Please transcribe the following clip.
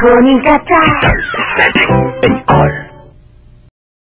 ゴミガチャ